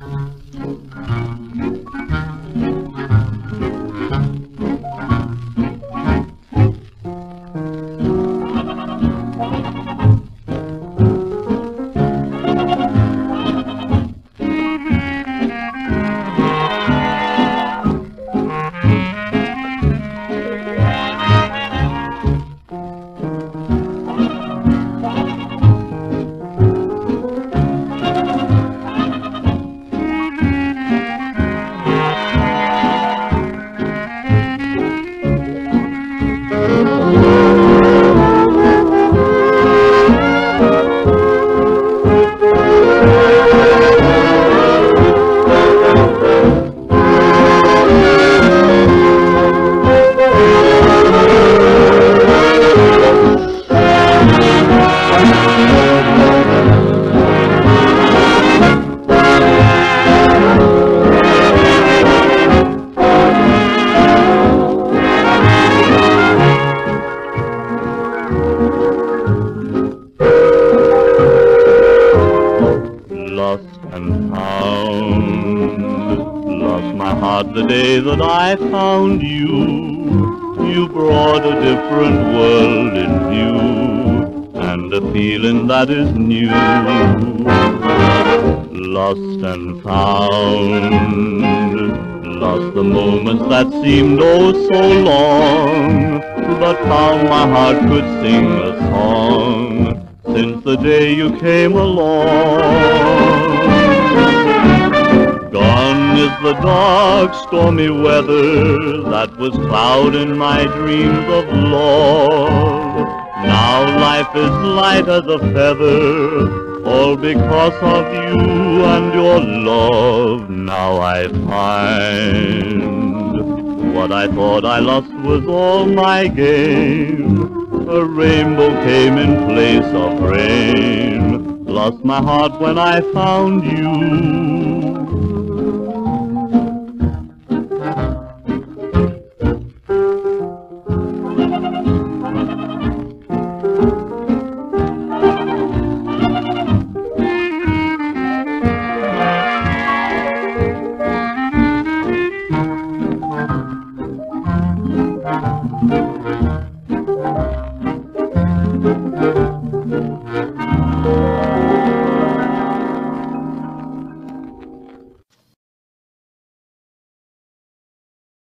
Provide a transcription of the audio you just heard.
Lost and found, lost my heart the day that I found you. You brought a different world in view, and a feeling that is new. Lost and found, lost the moments that seemed oh so long, but found my heart could sing a song since the day you came along. Is the dark, stormy weather that was clouding my dreams of love. Now life is light as a feather, all because of you and your love. Now I find what I thought I lost was all my gain. A rainbow came in place of rain. Lost my heart when I found you.